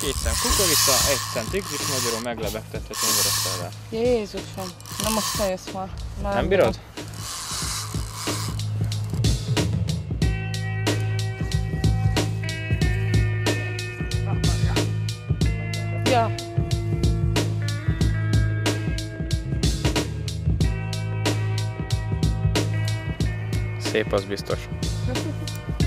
két szem kukorica, egy szem tigris magyarul meglebegtethetünk ungorasztalra. Jézusom, na most te jössz már. Már Nem bírod? Ja. Szép az biztos.